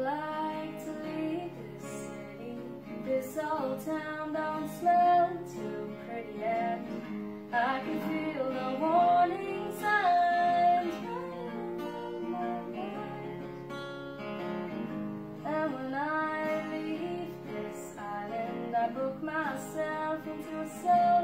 like to leave this city. This old town don't smell too pretty yet. I can feel the warning signs And when I leave this island, I book myself into a cell.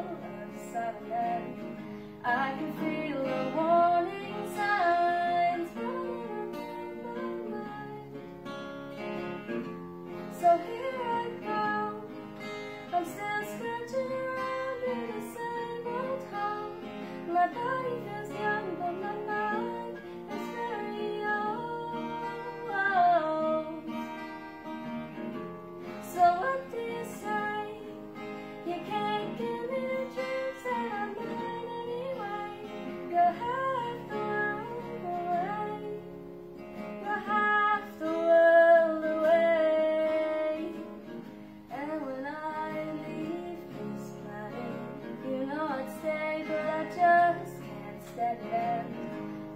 It.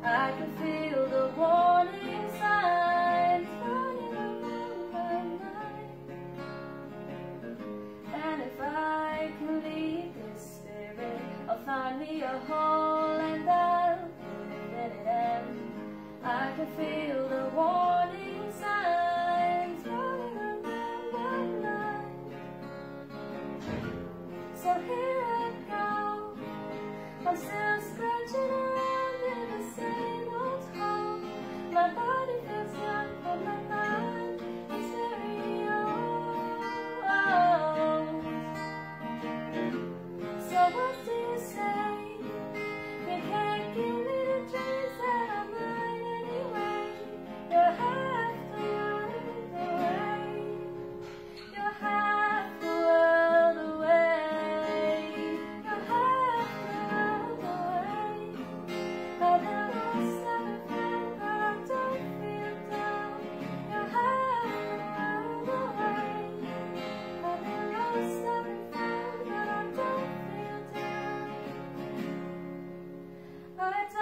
I can feel the warning signs running around my mind. And if I can leave this spirit, I'll find me a hole and I'll live in it. And I can feel words